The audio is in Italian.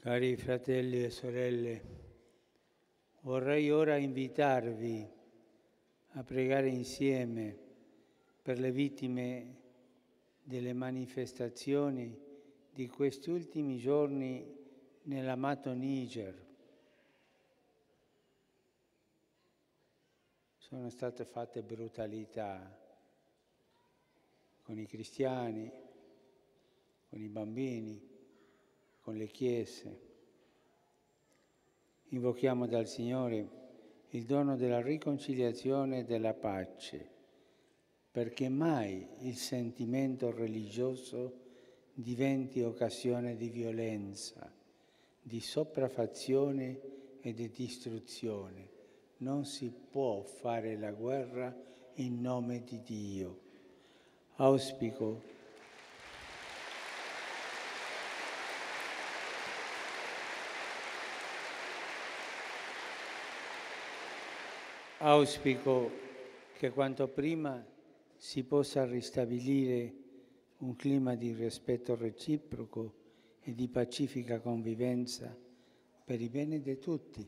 Cari fratelli e sorelle, vorrei ora invitarvi a pregare insieme per le vittime delle manifestazioni di questi ultimi giorni nell'amato Niger. Sono state fatte brutalità con i cristiani, con i bambini, con le chiese. Invochiamo dal Signore il dono della riconciliazione e della pace, perché mai il sentimento religioso diventi occasione di violenza, di sopraffazione e di distruzione. Non si può fare la guerra in nome di Dio. Auspico Auspico che quanto prima si possa ristabilire un clima di rispetto reciproco e di pacifica convivenza per il bene di tutti.